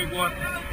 big one.